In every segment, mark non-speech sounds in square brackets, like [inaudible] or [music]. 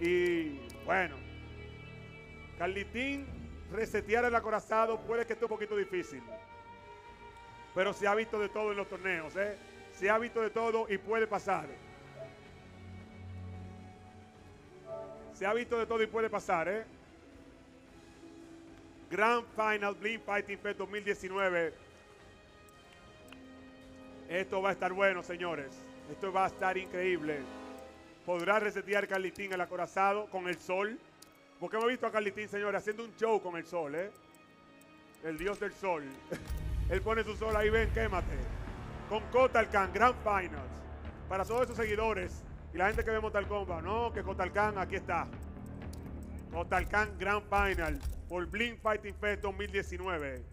Y bueno, Carlitín resetear el acorazado puede que esté un poquito difícil. Pero se ha visto de todo en los torneos, ¿eh? Se ha visto de todo y puede pasar. Se ha visto de todo y puede pasar, ¿eh? Grand Final Blink Fighting Fest 2019. Esto va a estar bueno, señores. Esto va a estar increíble. Podrá resetear Carlitín el acorazado con el sol. Porque hemos visto a Carlitín, señores, haciendo un show con el sol, ¿eh? El dios del sol. [laughs] Él pone su sol ahí, ven, quémate. Con Kotal Khan, Grand Finals. Para todos esos seguidores y la gente que ve Mortal Kombat. No, que Kotal Khan, aquí está. Kotal Khan Grand Final por Blink Fighting Fest 2019.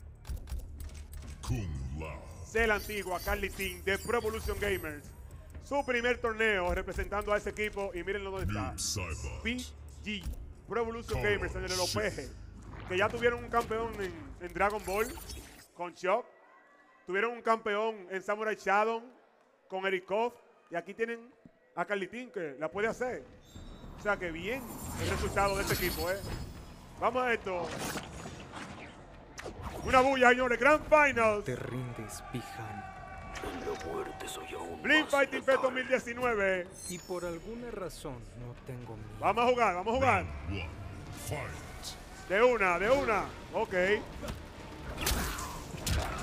Kung Lao. Cell Antigua, Carlitín de Pro Evolution Gamers. Su primer torneo representando a ese equipo. Y miren dónde está. PG, Pro Evolution Gamers en el OPG, que ya tuvieron un campeón en, en Dragon Ball con Shock, tuvieron un campeón en Samurai Shadow con Erikov, y aquí tienen a Carlitín que la puede hacer. O sea que bien el resultado de este equipo, ¿eh? Vamos a esto. Una bulla, señores. Grand Finals. Te rindes, Pijan. En la muerte soy aún Blink más Fighting Fest letal. 2019. Y por alguna razón no tengo miedo. Vamos a jugar, vamos a jugar. One. Fight. De una, de una. Ok.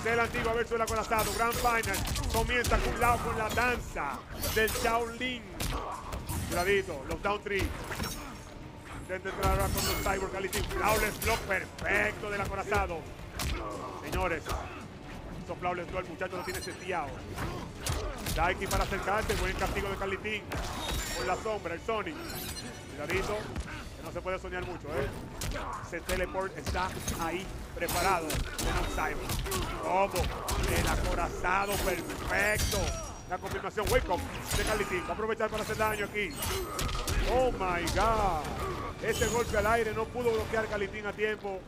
Del antigua versus el acorazado. Grand Final. Comienza con lado con la danza del Shaolin. Cuidadito, los down three. Intenta entrar ahora con los Cyborg Quality. Flawless block perfecto del acorazado. Señores, esos flawless block el muchacho lo tiene seteado. Daiki para acercarse. Buen castigo de Carlitín. Con la sombra, el Sonic. Cuidadito. Que no se puede soñar mucho, ¿eh? Ese teleport está ahí, preparado. En Cyber. El acorazado perfecto. La confirmación, wake up de Carlitín. Va a aprovechar para hacer daño aquí. Oh my God. Ese golpe al aire no pudo bloquear Carlitín a tiempo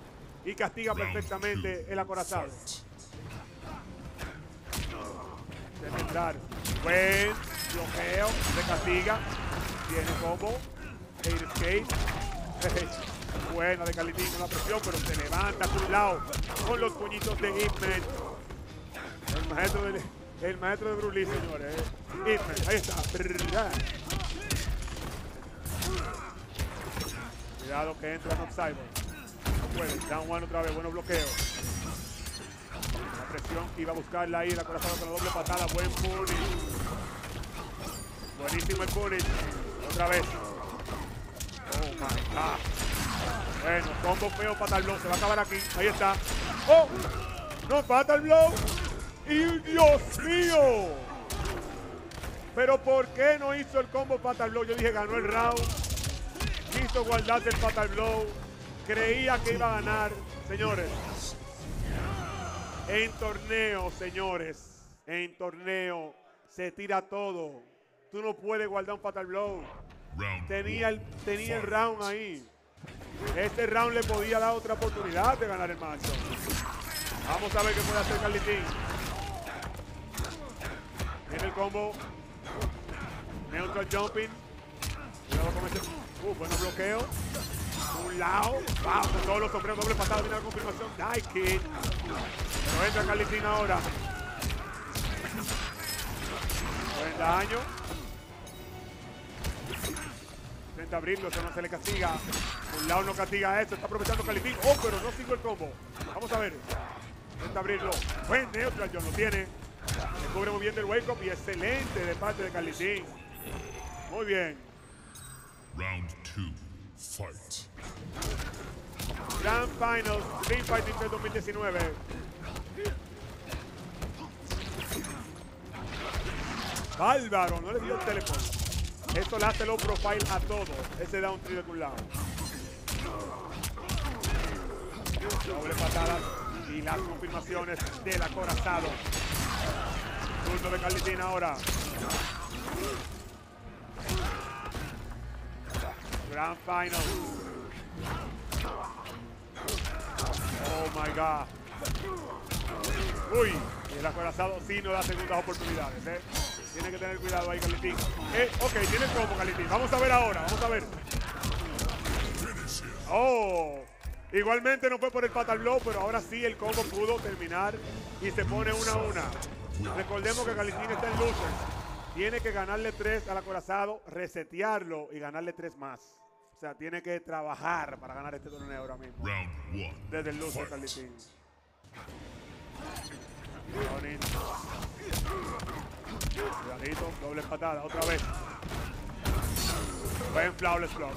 y castiga perfectamente el acorazado. Debe entrar. Buen bloqueo, se castiga. Tiene combo. Air escape. [laughs] Buena de Carlitín con la presión, pero se levanta a un lado con los puñitos de Hitman. El maestro de, el maestro de señores. eh. Hitman, ahí está. Cuidado que entra Knox Cyber. No puede. Down one otra vez. Buenos bloqueos. La presión iba a buscarla ahí. La corazón con la doble patada. Buen punish. Buenísimo el punish. Otra vez. Oh my god. Bueno, combo feo Fatal Blow. Se va a acabar aquí. Ahí está. ¡Oh! No, Fatal Blow. ¡Y Dios mío! Pero ¿por qué no hizo el combo Fatal Blow? Yo dije, ganó el round. Quiso guardarse el Fatal Blow. Creía que iba a ganar. Señores. En torneo, señores. En torneo. Se tira todo. Tú no puedes guardar un Fatal Blow. Round Tenía el, tenía el round ahí. Este round le podía dar otra oportunidad de ganar el macho. Vamos a ver qué puede hacer Carlitín. Viene el combo. Neutral jumping. Cuidado con ese. Uh, buenos bloqueos. Un lado. Wow, con todos los sombreros, doble patada. Viene la confirmación. Nice kid. Pero entra Carlitín ahora. Buen daño. Intenta abrirlo, eso no se le castiga. Un lado no castiga esto, está aprovechando Calitín. Oh, pero no sigo el combo. Vamos a ver. Intenta abrirlo. Buen neutral, John lo tiene. Se cubre muy bien del wake up y excelente de parte de Calitín. Muy bien. Round two. Fight. Grand Finals, Dream Fighting Fest 2019. Bárbaro, no le dio el teléfono. Esto le hace low profile a todos. Ese down three de un lado. Doble patada y las confirmaciones del acorazado. Turno de Carlitín ahora. Grand Final. Oh my God. Uy, y el acorazado sí no da segundas oportunidades, ¿eh? Tiene que tener cuidado ahí, Calitín. Eh, ok, tiene el combo, Calitín. Vamos a ver ahora, vamos a ver. Oh, igualmente no fue por el fatal blow, pero ahora sí el combo pudo terminar y se pone una a una. Recordemos que Calitín está en losers. Tiene que ganarle tres al acorazado, resetearlo y ganarle tres más. O sea, tiene que trabajar para ganar este torneo ahora mismo. Round one. Desde el. Ronin. Cuidadito, doble patada, otra vez. Buen flawless block.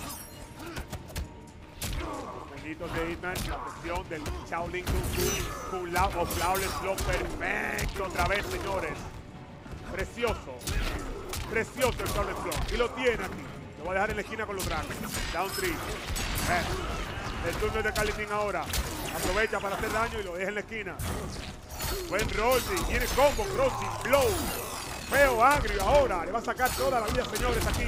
Puñitos de Hitman, la presión del Shaolin Kung Fu, Kung Lao o flawless block perfecto otra vez, señores. Precioso. Precioso el flawless block. Y lo tiene aquí. Lo voy a dejar en la esquina con los dragons. Down three. Eh, El turno es de Calitín ahora. Aprovecha para hacer daño y lo deja en la esquina. Buen Rossi. Tiene combo. Rossi. Blow. Feo agrio ahora. Le va a sacar toda la vida, señores, aquí.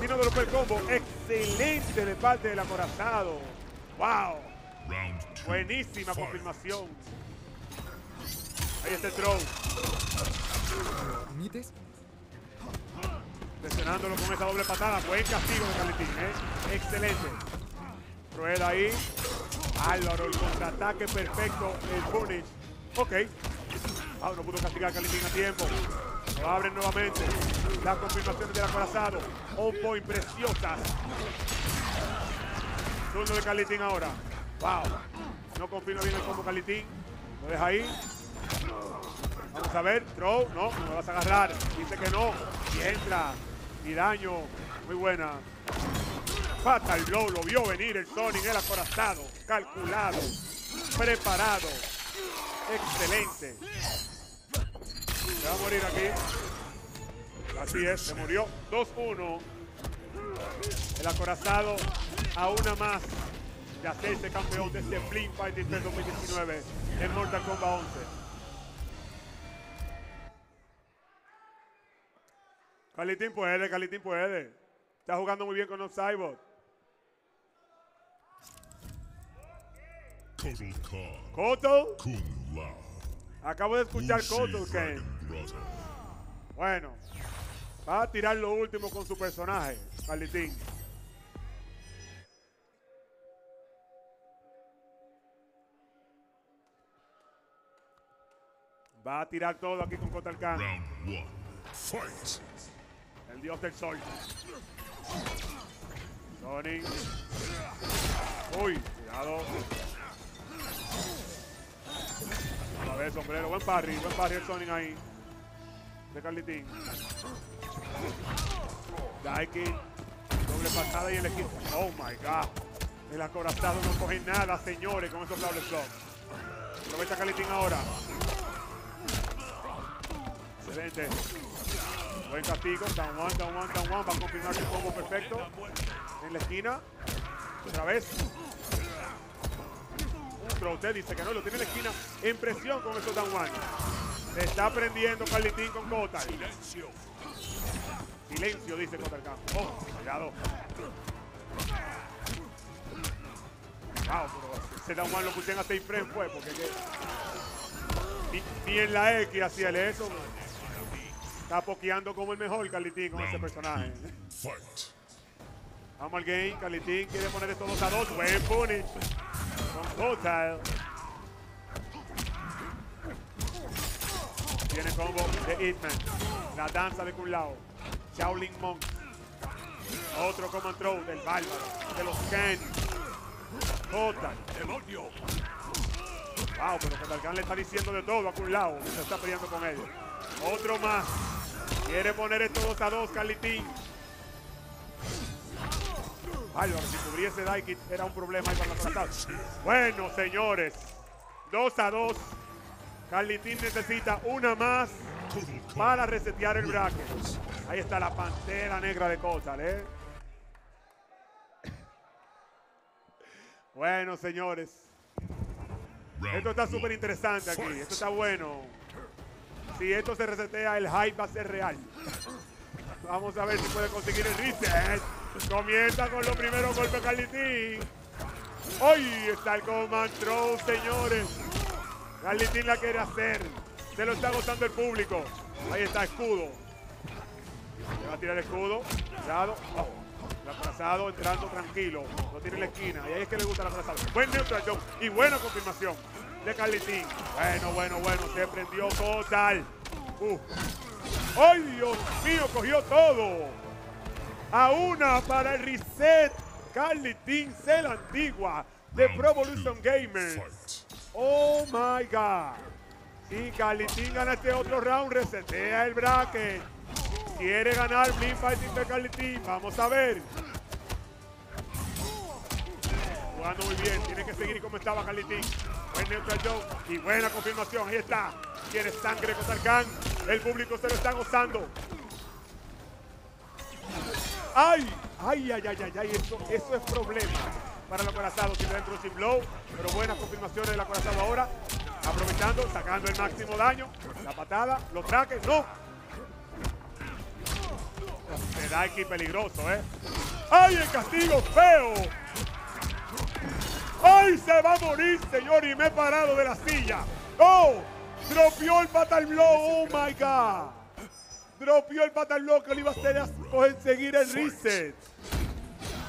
Tino de romper el combo. Excelente de parte del acorazado. Wow. Round two. Buenísima confirmación. Ahí está el throw. Presionándolo con esa doble patada. Buen castigo de Calitín, ¿eh? Excelente. Rueda ahí. Álvaro, el contraataque perfecto. El punish. Ok. Ah, no pudo castigar a Calitín a tiempo. Lo abren nuevamente. Las confirmaciones del acorazado. On point preciosas. Turno de Calitín ahora. Wow. No confirma bien el combo Calitín. Lo deja ahí. Vamos a ver, throw, no, no me vas a agarrar. Dice que no. Y entra. Y daño. Muy buena. Fatal blow, lo vio venir el Sonic, el acorazado. Calculado. Preparado. Excelente. Se va a morir aquí. Así es, se murió. 2-1. El acorazado a una más de hacerse campeón de este Fighting Fest 2019 en Mortal Kombat 11. Calitín puede, Calitín puede. Está jugando muy bien con los Cyborg. Kotal Khan. Koto, acabo de escuchar Koto, Brother. bueno, va a tirar lo último con su personaje, Calitín. Va a tirar todo aquí con Kotal Khan, Round one. Fight. El dios del sol. Sonic. Uy, cuidado. A ver, sombrero. Buen parry, buen parry el Sonic ahí. De Carlitín. Daikin. Doble pasada y el equipo. Oh my god. El acorazado no coge nada, señores, con esos doble slots. Aprovecha Carlitín ahora. Excelente. Buen castigo. Down one, down one, down one. Va a confirmar su combo perfecto. En la esquina. Otra vez. Throw. Usted dice que no. Lo tiene en la esquina. En presión con esos down one. Se está prendiendo Carlitín con Kotal. Silencio. Silencio, dice Kotal Khan. Oh, cuidado. Wow, pero ese down one lo pusieron a 6 frames, pues, porque que- ni, ni en la X hacía él eso. Está pokeando como el mejor Carlitín con ese personaje. two. Vamos al game. Carlitín quiere poner esto 2 a 2. Buen punish. Con Total. Tiene combo de Hitman. La danza de Kung Lao. Shaolin Monk. Otro command throw del bárbaro. De los Ken. Total. Demonio. Wow, pero Khan le está diciendo de todo a Kung Lao. Se está peleando con ellos. Otro más. Quiere poner esto 2 a 2, Carlitín. Álvaro, si cubriese Daikit era un problema ahí para la tratada. Bueno, señores. 2 a 2. Carlitín necesita una más para resetear el bracket. Ahí está la pantera negra de Kotal, ¿eh? Bueno, señores. Esto está súper interesante aquí. Esto está bueno. Si esto se resetea, el hype va a ser real. Vamos a ver si puede conseguir el reset. Comienza con los primeros golpes Carlitín. Hoy está el command señores. Carlitín la quiere hacer. Se lo está gozando el público. Ahí está escudo. Le va a tirar el escudo. Cuidado. Oh, la acorazado entrando tranquilo. Lo tiene en la esquina. Y ahí es que le gusta el acorazado. Buen neutral jump y buena confirmación de Carlitín. Bueno, bueno, bueno. Se prendió total. Uh. ¡Ay, Dios mío! Cogió todo. A una para el reset. Carlitín se la antigua de Pro Evolution Gamers. Oh my God. Si Carlitín gana este otro round, resetea el bracket. Quiere ganar Blink Fighting de Carlitín. Vamos a ver. Jugando muy bien. Tiene que seguir como estaba Carlitín. Buen neutral y buena confirmación. Ahí está. Tiene sangre con Tarkan. El público se lo está gozando. ¡Ay! ¡Ay, ay, ay, ay! Eso, eso es problema para el acorazado. Tiene dentro sin blow, pero buenas confirmaciones del acorazado ahora. Aprovechando, sacando el máximo daño. La patada, los traques, ¡no! Se da aquí peligroso, ¿eh? ¡Ay, el castigo feo! ¡Ay, se va a morir, señor! Y me he parado de la silla. ¡Oh! Dropió el fatal blow, ¡oh, my God! Dropió el fatal blow que le iba a hacer a conseguir el reset.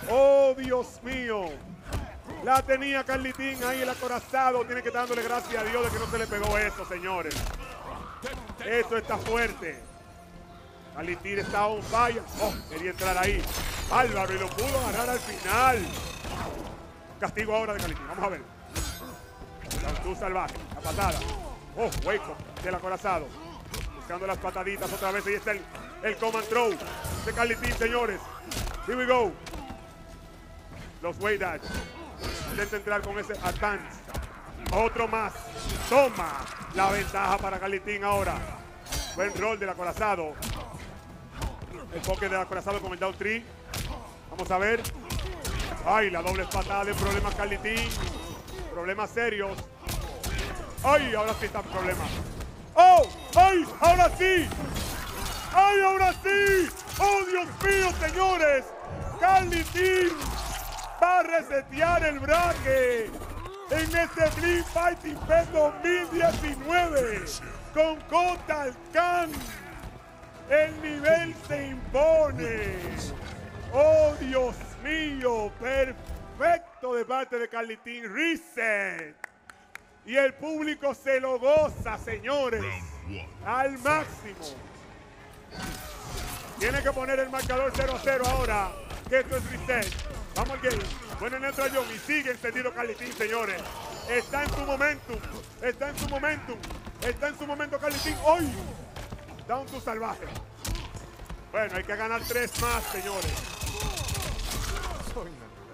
¡Oh, Dios mío! La tenía Carlitín ahí el acorazado. Tiene que dándole gracias a Dios de que no se le pegó eso, señores. Esto está fuerte. Carlitín está on fire. Oh, quería entrar ahí. Álvaro y lo pudo agarrar al final. Castigo ahora de Carlitín. Vamos a ver. Salvaje. La patada. Oh, hueco del acorazado. Buscando las pataditas otra vez. Ahí está el, el command throw de Carlitín, señores. Here we go. Los way dash. Intenta entrar con ese advance. Otro más. Toma la ventaja para Carlitín ahora. Buen rol del acorazado. El poke del acorazado con el down three. Vamos a ver. Ay, la doble patada de problemas Carlitín. Problemas serios. Ay, ahora sí está en problemas. ¡Oh! ¡Ay! ¡Ahora sí! ¡Ay, ahora sí! ¡Oh, Dios mío, señores! Carlitín va a resetear el braque en este Blink Fighting Fest 2019 con Kotal Khan. El nivel se impone. Oh, Dios perfecto de parte de Carlitín Reset. Y el público se lo goza, señores, al máximo. Tiene que poner el marcador 0-0 ahora, que esto es reset. Vamos al game. Bueno, entra John y sigue encendido Carlitín, señores. Está en su momentum. Está en su momentum. Está en su momento Carlitín. ¡Hoy! Down to salvaje. Bueno, hay que ganar tres más, señores.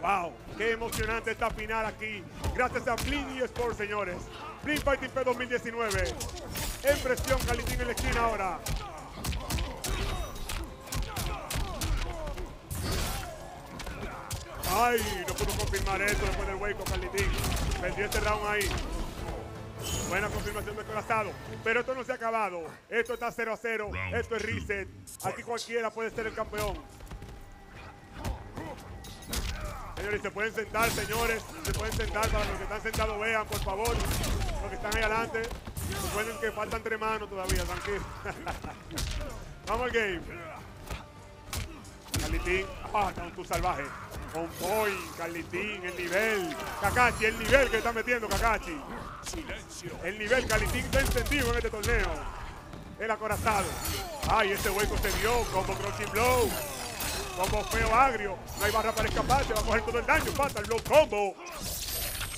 Wow, qué emocionante esta final aquí. Gracias a Blin Sports, señores. Blin Fighting P 2019. En presión, Carlitín en la esquina ahora. Ay, no pudo confirmar eso después del hueco, Carlitín. Perdió este round ahí. Buena confirmación del corazado. Pero esto no se ha acabado. Esto está 0 a 0. Round Esto es reset. Aquí cualquiera puede ser el campeón. Señores, se pueden sentar, señores. Se pueden sentar para los que están sentados, vean, por favor. Los que están ahí adelante. Recuerden que faltan tres manos todavía, tranquilo. [laughs] Vamos al game. Carlitín, ah, down tu salvaje. On point, Carlitín, el nivel. Kakashi, el nivel que está metiendo Kakashi. El nivel Carlitín está encendido en este torneo. El acorazado. Ay, ese hueco se dio. Como crouching blow. Combo feo agrio. No hay barra para escapar. Se va a coger todo el daño. Fatal blow combo.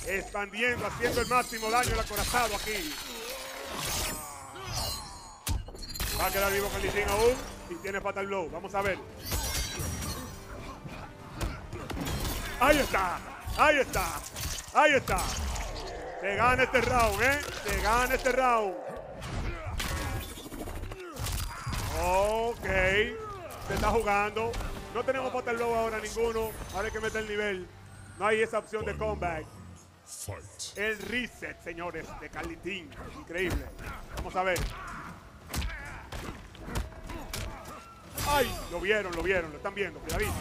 Expandiendo, haciendo el máximo daño al acorazado aquí. Va a quedar vivo Carlitín aún. Y tiene fatal blow. Vamos a ver. Ahí está. Ahí está. Ahí está. Se gana este round, ¿eh? Se gana este round. Ok. Se está jugando. No tenemos fatal blow ahora ninguno. Ahora hay que meter el nivel. No hay esa opción de comeback. Fight. El reset, señores, de Carlitín. Increíble. Vamos a ver. ¡Ay! Lo vieron, lo vieron, lo están viendo. Cuidadito.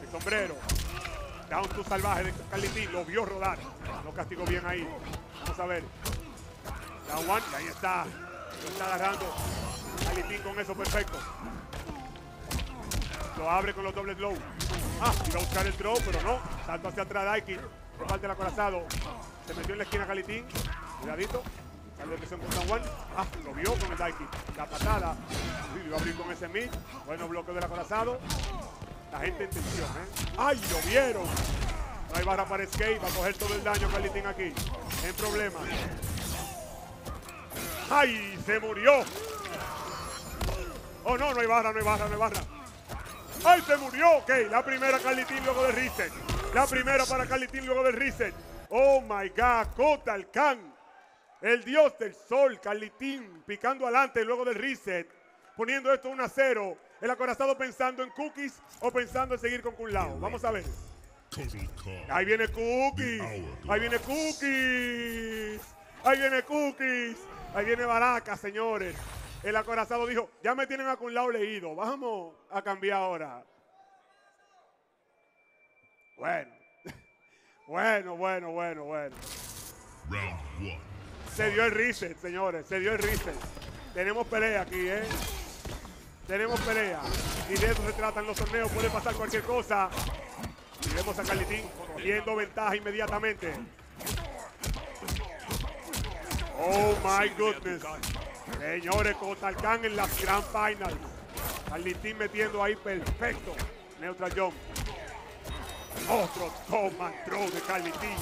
El sombrero. Down to salvaje de Carlitín. Lo vio rodar. Lo castigó bien ahí. Vamos a ver. Down one. Y ahí está. Lo está agarrando. Carlitín con eso perfecto. Lo abre con los dobles blow. Ah, iba a buscar el throw, pero no. Salto hacia atrás Daikin. Por parte del acorazado. Se metió en la esquina Calitín. Cuidadito. Sale presión con. Ah, lo vio con el Daikin. La patada. Sí, iba a abrir con ese mid. Bueno, bloqueo del acorazado. La gente en ¿eh? ¡Ay, lo vieron! Hay barra para escape. Va a coger todo el daño Calitín aquí. En problemas. ¡Ay! ¡Se murió! Oh, no, no hay barra, no hay barra, no hay barra. ¡Ay, se murió! Ok, la primera Carlitín luego del reset. La primera para Carlitín luego del reset. Oh my God, Kotal Khan. El dios del sol, Carlitín, picando adelante luego del reset. Poniendo esto 1 a 0. El acorazado pensando en cookies o pensando en seguir con Kun Lao. Vamos a ver. Ahí viene Cookies. Ahí viene Cookies. Ahí viene Cookies. Ahí viene Baraka, señores. El acorazado dijo, ya me tienen a un lado leído. Vamos a cambiar ahora. Bueno. [laughs] Bueno, bueno, bueno, bueno. Round one. Se dio el reset, señores. Se dio el reset. Tenemos pelea aquí, ¿eh? Tenemos pelea. Y de eso se tratan los torneos. Puede pasar cualquier cosa. Y vemos a Carlitín cogiendo ventaja inmediatamente. Oh my goodness. Señores, Cotalcán en las Grand Finals. Carlitín metiendo ahí perfecto. Neutral jump. Otro toma throw de Carlitín.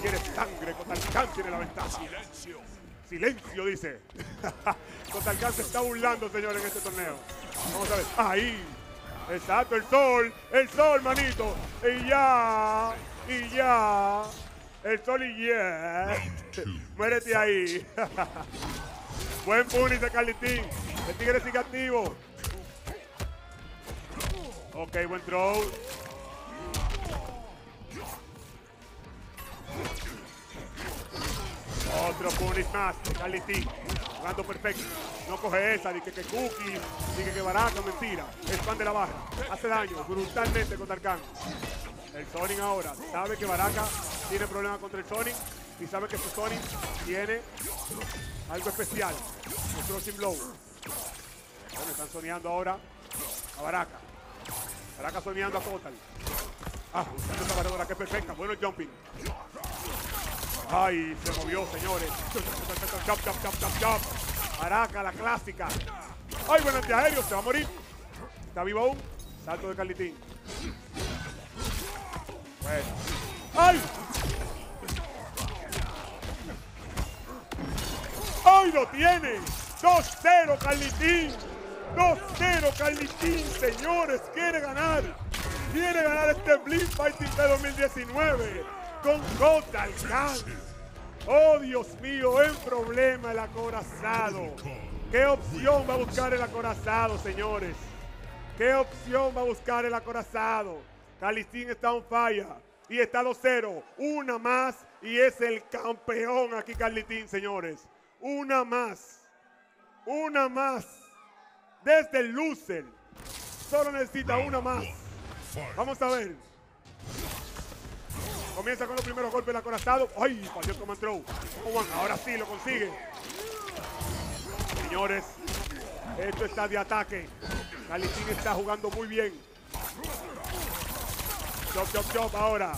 Quiere sangre. Cotalcán tiene la ventaja. Silencio. Silencio, dice. [laughs] Cotalcán se está burlando, señores, en este torneo. Vamos a ver. Ahí. Exacto, el sol. El sol, manito. Y ya. Y ya. El sol y ya. [laughs] Muérete ahí. [laughs] Buen punish de Carlitín. El tigre sigue activo. Ok, buen throw. Otro punish más de Carlitín. Jugando perfecto. No coge esa, ni que, cookie, ni que, que barato, mentira. Es fan de la barra. Hace daño brutalmente contra Arcán. El Sonic ahora sabe que Baraka tiene problemas contra el Sonic y sabe que su Sonic tiene algo especial. El Crossing Blow. Bueno, están soñando ahora a Baraka. Baraka soñando a Total. Ah, esa barredora que es perfecta. Bueno el jumping. Ay, se movió, señores. Chop, chop, chop, chop, chop. Baraka, la clásica. Ay, buen antiaéreo, se va a morir. Está vivo aún. Salto de Carlitín. Bueno. ¡Ay! ¡Ay, lo tiene! 2-0 Carlitín. 2-0 Carlitín, señores. Quiere ganar. Quiere ganar este Blitz Fighting de 2019 con Total Khan. Oh, Dios mío, en problema el acorazado. ¿Qué opción va a buscar el acorazado, señores? ¿Qué opción va a buscar el acorazado? Calistín está on fire y está 2-0. Una más y es el campeón aquí, Carlitín, señores. Una más. Una más. Desde el loser. Solo necesita una más. Vamos a ver. Comienza con los primeros golpes del acorazado. ¡Ay! Falló command throw. Oh, ahora sí lo consigue. Señores, esto está de ataque. Calitín está jugando muy bien. Chop, chop, chop ahora.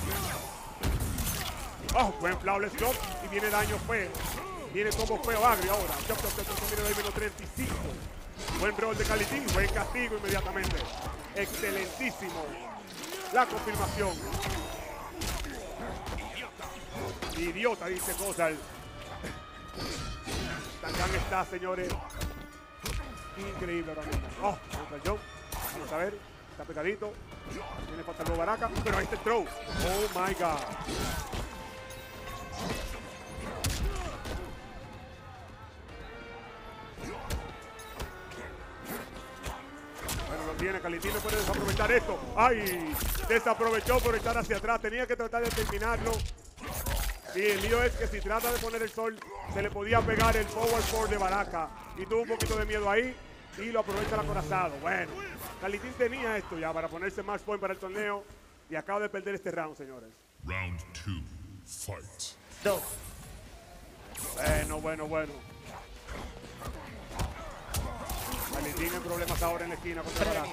Oh, buen flawless chop. Y viene daño feo. Viene combo feo agrio ahora. Chop, chop, chop, chop. Viene menos 35. Buen roll de Calitín. Buen castigo inmediatamente. Excelentísimo. La confirmación. Idiota, dice Cosal. Tangan está, señores. Increíble ahora mismo. Oh, Joe. Vamos a ver. Está pegadito. Tiene falta el Baraka. Pero ahí está el throw. Oh my God. Tiene. Calitín no puede desaprovechar esto. ¡Ay! Desaprovechó por echar hacia atrás. Tenía que tratar de terminarlo. Y el lío es que si trata de poner el sol, se le podía pegar el forward four de Baraka. Y tuvo un poquito de miedo ahí. Y lo aprovecha el acorazado. Bueno, Calitín tenía esto ya para ponerse más point para el torneo. Y acaba de perder este round, señores. Round two. Fight. Bueno, bueno, bueno. Calitín en problemas ahora en la esquina contra Baraka.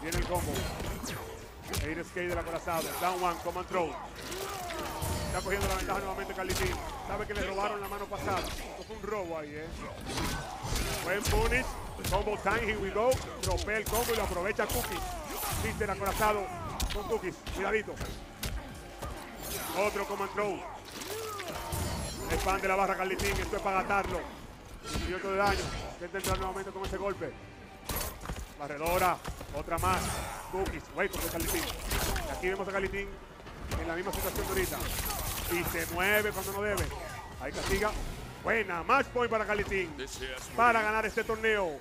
Viene el combo. Air skate del acorazado. Down one, command throw. Está cogiendo la ventaja nuevamente Carlitín. Sabe que le robaron la mano pasada. Esto fue un robo ahí, ¿eh? Buen punish. Combo time, here we go. Tropea el combo y lo aprovecha Cookies. Mister acorazado con Cookies. Cuidadito. Otro command throw. Expande la barra Carlitín. Esto es para gatarlo. 18 de daño. Intenta entrar nuevamente con ese golpe. Barredora. Otra más. Cookies. Up de Carlitín. Y aquí vemos a Carlitín en la misma situación de ahorita. Y se mueve cuando no debe. Ahí castiga. Buena. Match point para Carlitín. Para ganar este torneo.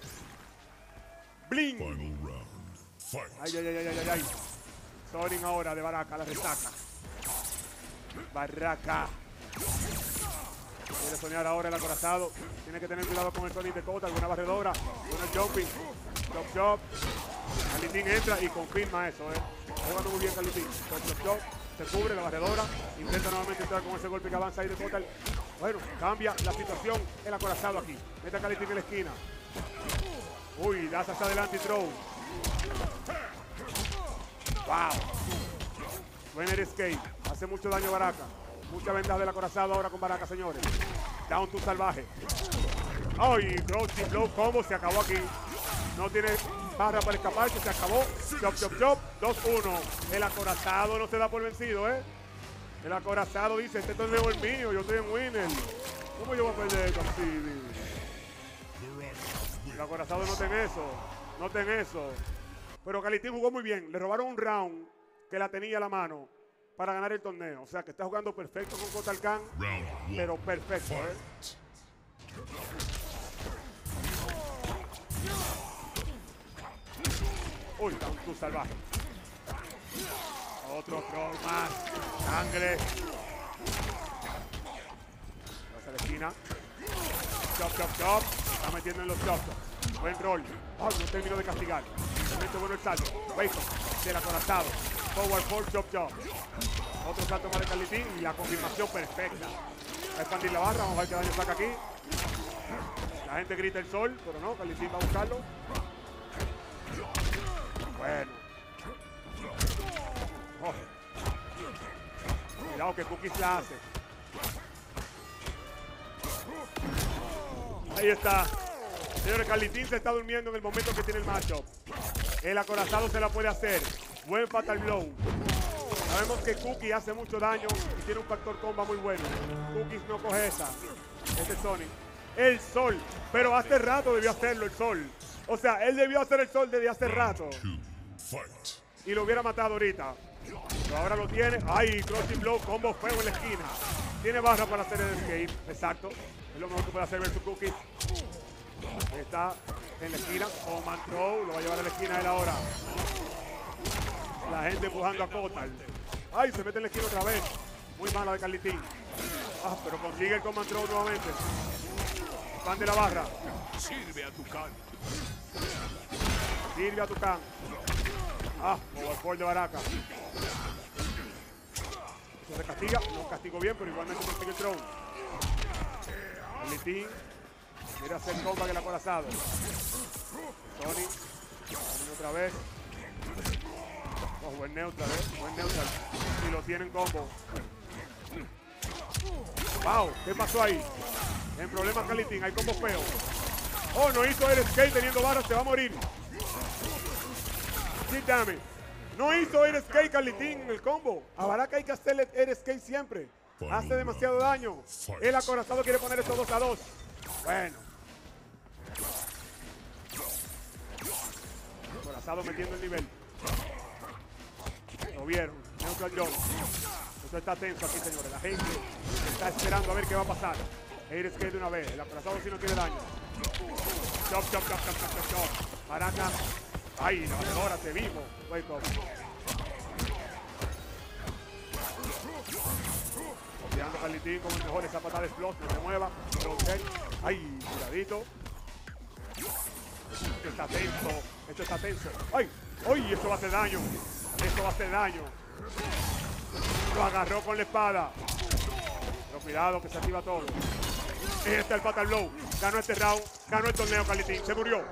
Bling. Ay, ay, ay, ay, ay, ay. Sorin ahora de Baraka, la resaca. Barraca. Quiere soñar ahora el acorazado. Tiene que tener cuidado con el Sonic de Cota, alguna barredora. Con el jumping. Chop chop. Carlitín entra y confirma eso, eh. Jugando muy bien Carlitín. Chop chop chop. Se cubre la barredora. Intenta nuevamente entrar con ese golpe que avanza ahí de Total. Bueno, cambia la situación el acorazado aquí. Mete a Carlitín en la esquina. Uy, das hasta adelante y throw. Wow. Buen skate. Hace mucho daño Baraka. Mucha ventaja del acorazado ahora con Baraka, señores. Down to salvaje. Ay, crouching blow combo se acabó aquí. No tiene barra para escaparse, se acabó. Chop, chop, chop. 2-1. El acorazado no se da por vencido, ¿eh? El acorazado dice, este torneo es mío, yo estoy en winner. ¿Cómo yo voy a perder esto así? El acorazado no ten eso. No ten eso. Pero Calitín jugó muy bien. Le robaron un round que la tenía a la mano para ganar el torneo. O sea que está jugando perfecto con one. pero perfecto, ¿eh? Uy, to salvaje. Otro throw más. Sangre. Pasa a la esquina. Chop, chop, chop. Está metiendo en los chop. Buen roll. Oh, no terminó de castigar. Realmente bueno el salto. Wake del acorazado. Forward chop, chop. Otro salto más de Carlitín y la confirmación perfecta. Va a expandir la barra. Vamos a ver qué daño saca aquí. La gente grita el sol, pero no, Carlitín va a buscarlo. Bueno. Oh. Cuidado que Cookies la hace. Ahí está. Señores, Carlitín se está durmiendo en el momento que tiene el matchup. El acorazado se la puede hacer. Buen fatal blow. Sabemos que Cookie hace mucho daño y tiene un factor comba muy bueno. Cookies no coge esa. Este es Sony. El sol. Pero hace rato debió hacerlo el sol. O sea, él debió hacer el sol desde hace rato. Y lo hubiera matado ahorita. Pero ahora lo tiene. Ay, crossing blow, combo fuego en la esquina. Tiene barra para hacer el escape. Exacto. Es lo mejor que puede hacer versus Cookie. Ahí está en la esquina. Command throw. Lo va a llevar a la esquina él ahora. La gente empujando a Kotal. Ay, se mete en la esquina otra vez. Muy mala de Carlitín. Ah, pero consigue el command throw nuevamente. Fan de la barra. Sirve a tu can. Sirve a tu can. Ah, overboard de Baraka. Se castiga. No castigo bien, pero igualmente consigue el throw. Litín. Quiere hacer comba que el acorazado. Sony. Sony otra vez. Oh, buen neutral, eh. Buen neutral. Y lo tienen combo. Wow, ¿qué pasó ahí? En problemas Calitín, hay combo feo. Oh, no hizo el skate teniendo barras, se va a morir. Sí, dame. No hizo air skate Carlitín en el combo. A Baraka hay que hacerle air skate siempre. Hace demasiado daño. El acorazado quiere poner esto 2 a 2. Bueno. Acorazado metiendo el nivel. Lo vieron. Neutral Jones. Esto está tenso aquí, señores. La gente está esperando a ver qué va a pasar. Air skate de una vez. El acorazado si no tiene daño. Chop, chop, chop, chop, chop, chop. Baraka. Ay, la ahora te vimos. Wake up. Copiando Carlitín como el mejor esa patada de. No se mueva. Ay, cuidadito. Esto está tenso. Esto está tenso. Ay, ay, esto va a hacer daño. Esto va a hacer daño. Lo agarró con la espada. Pero cuidado que se activa todo. Este es el Fatal Blow. Ganó este round. Ganó el torneo, Carlitín. Se murió.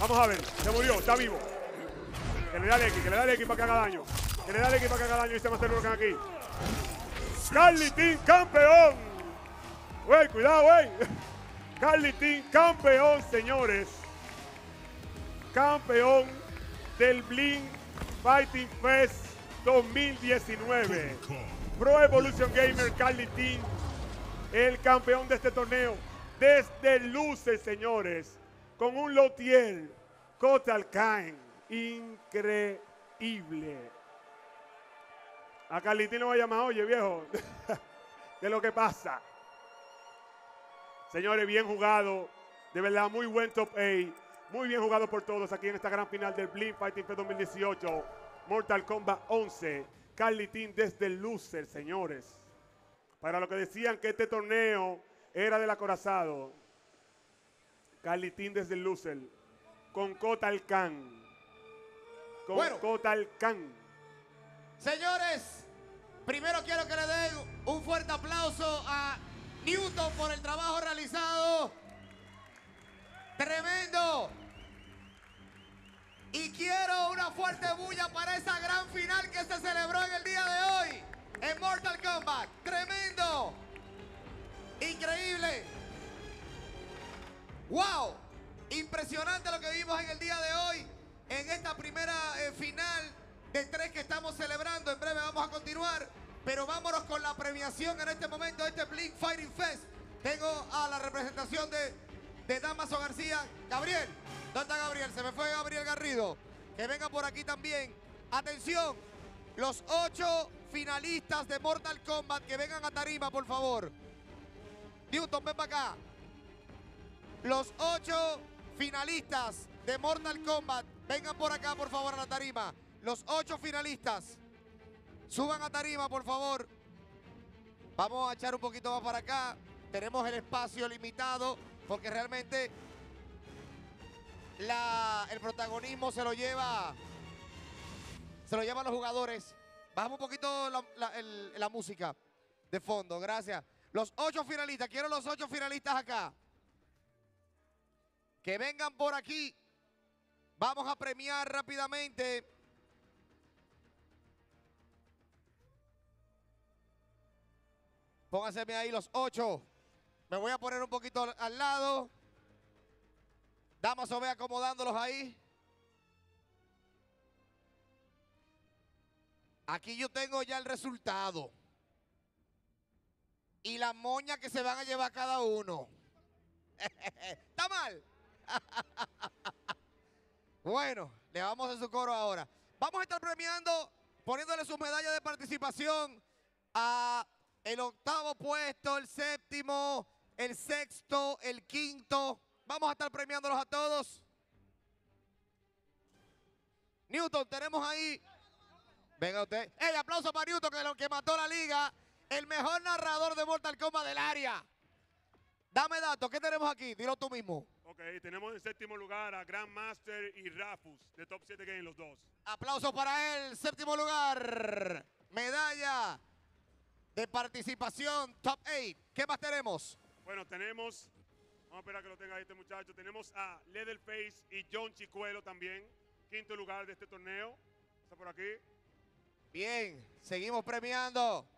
Vamos a ver. Se murió. Está vivo. Que le da el X. Que le da el X para que haga daño. Que le da el equipo que haga daño y se Master Hurricane aquí. Carly campeón. Wey, cuidado, wey. Carly campeón, señores. Campeón del Bling Fighting Fest 2019. Pro Evolution Gamer Carly el campeón de este torneo. Desde luces, señores. Con un Lotiel. Kotal Kain. Increíble. A Carlitín lo va a llamar, oye viejo, [laughs] ¿qué es lo que pasa? Señores, bien jugado, de verdad, muy buen top 8, muy bien jugado por todos aquí en esta gran final del Blink Fighting Fest 2018, Mortal Kombat 11, Carlitín desde el loser, señores. Para los que decían que este torneo era del acorazado, Carlitín desde el loser, con Kotal Khan, con Kotal Khan. Señores, Primero quiero que le den un fuerte aplauso a Newton por el trabajo realizado. Tremendo. Y quiero una fuerte bulla para esa gran final que se celebró en el día de hoy en Mortal Kombat. Tremendo. Increíble. ¡Wow! Impresionante lo que vimos en el día de hoy en esta primera eh, final de tres que estamos celebrando. En breve vamos a continuar. Pero vámonos con la premiación en este momento de este Blink Fighting Fest. Tengo a la representación de, de Damaso García. Gabriel, ¿dónde está Gabriel? Se me fue Gabriel Garrido. Que venga por aquí también. Atención, los ocho finalistas de Mortal Kombat que vengan a tarima, por favor. Newton, ven para acá. Los ocho finalistas de Mortal Kombat, vengan por acá, por favor, a la tarima. Los ocho finalistas. Suban a tarima, por favor. Vamos a echar un poquito más para acá. Tenemos el espacio limitado porque realmente el protagonismo se lo lleva se lo llevan los jugadores. Bajamos un poquito la, la música de fondo, gracias. Los ocho finalistas, quiero los ocho finalistas acá. Que vengan por aquí. Vamos a premiar rápidamente Pónganse ahí los ocho. Me voy a poner un poquito al lado. Damaso ve acomodándolos ahí. Aquí yo tengo ya el resultado. Y la moña que se van a llevar cada uno. [laughs] ¿Está mal? [laughs] bueno, le vamos a su coro ahora. Vamos a estar premiando, poniéndole sus medallas de participación a el octavo puesto, el séptimo, el sexto, el quinto. Vamos a estar premiándolos a todos. Newton, tenemos ahí. Venga usted. ¡Ey, aplauso para Newton, que es lo que mató la liga! El mejor narrador de Mortal Kombat del área. Dame datos, ¿qué tenemos aquí? Dilo tú mismo. Ok, tenemos en séptimo lugar a Grandmaster y Rafus, de Top 7 Games, los dos. Aplausos para él, séptimo lugar. Medalla de participación Top 8. ¿Qué más tenemos? Bueno, tenemos, vamos a esperar que lo tenga este muchacho, tenemos a Leatherface y John Chicuelo también, quinto lugar de este torneo. Está por aquí. Bien, seguimos premiando.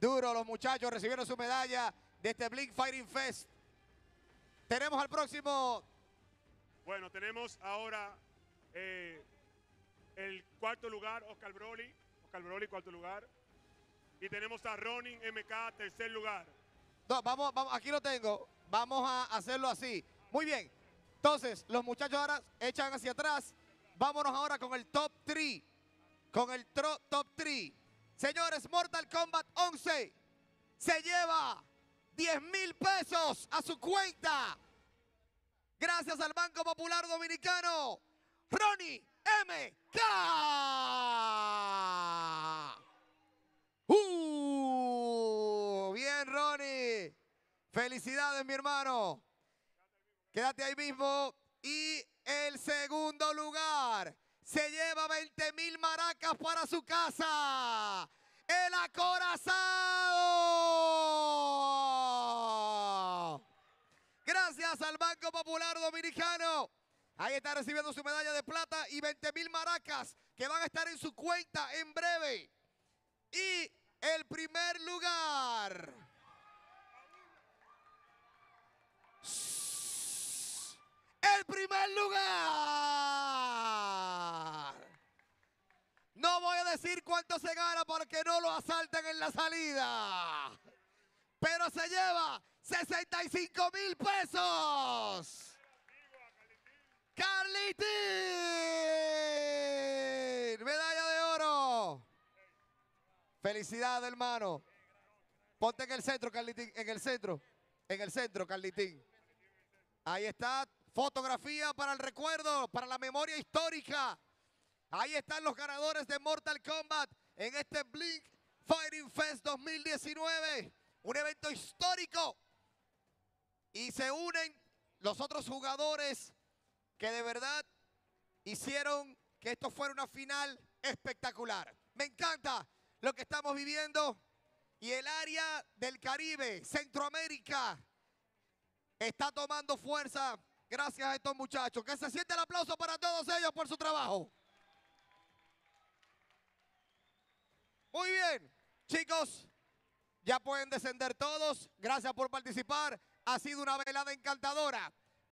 Duro, los muchachos recibieron su medalla de este Blink Fighting Fest. Tenemos al próximo. Bueno, tenemos ahora eh, el cuarto lugar, Oscar Broly. Oscar Broly, cuarto lugar. Y tenemos a Ronin MK, tercer lugar. No, vamos, vamos, aquí lo tengo. Vamos a hacerlo así. Muy bien. Entonces, los muchachos ahora echan hacia atrás. Vámonos ahora con el top 3. Con el top 3. Señores, Mortal Kombat 11 se lleva 10 mil pesos a su cuenta. Gracias al Banco Popular Dominicano. Ronnie MK. Uh, bien, Ronnie. Felicidades, mi hermano. Quédate ahí mismo. Y el segundo lugar se lleva 20 mil maracas para su casa. El acorazado. Gracias al Banco Popular Dominicano. Ahí está recibiendo su medalla de plata y 20 mil maracas que van a estar en su cuenta en breve. Y el primer lugar. El primer lugar. No voy a decir cuánto se gana porque no lo asalten en la salida. Pero se lleva 65 mil pesos. Carlitín. Medalla de oro. Felicidades, hermano. Ponte en el centro, Carlitín. En el centro. En el centro, Carlitín. Ahí está. Fotografía para el recuerdo, para la memoria histórica. Ahí están los ganadores de Mortal Kombat en este Blink Fighting Fest 2019. Un evento histórico. Y se unen los otros jugadores que de verdad hicieron que esto fuera una final espectacular. Me encanta lo que estamos viviendo y el área del Caribe, Centroamérica, está tomando fuerza gracias a estos muchachos. Que se siente el aplauso para todos ellos por su trabajo. Muy bien, chicos, ya pueden descender todos. Gracias por participar. Ha sido una velada encantadora.